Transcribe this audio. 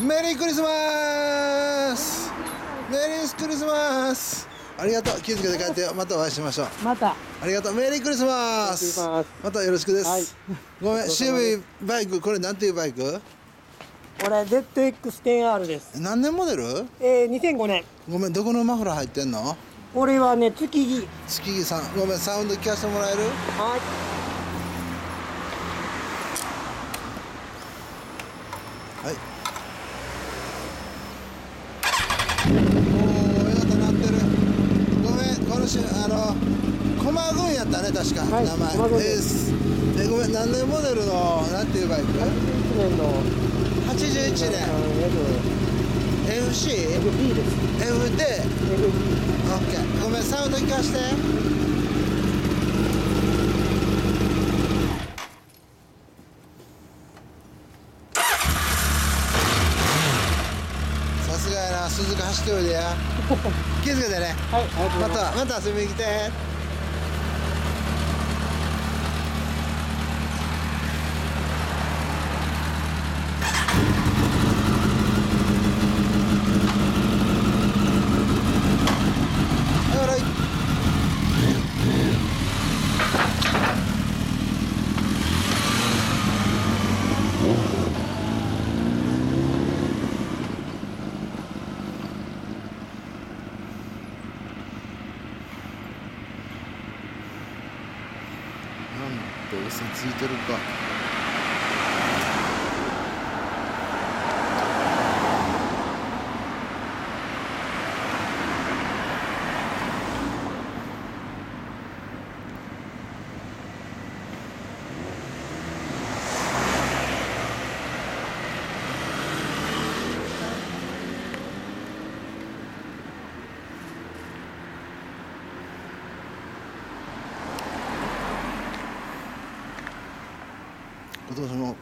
メリークリスマス。メリークリスマス。ありがとう。気をつけて帰ってよ。またお会いしましょう。また。ありがとう。メリークリスマス。またよろしくです、はい。ごめん。ごちそうさまで CV バイクこれなんていうバイク？これ ZX10R です。何年モデル？えー、2005年ごめん。どこのマフラー入ってんの？これはね月木月木さん。ごめん。サウンド聞かせてもらえる？はい。はいおおよかったなってるごめんこの駒軍やったね確か、はい名前。駒軍エースえごめん何年モデルのなんていうバイク1年。の81年。FC? FB です。FD? OK ごめんサウンド聞かして。さすがやな鈴鹿走っておいでや気をつけてね。はいまたまた遊びに来てはいはいなんと嘘ついてるか。今年の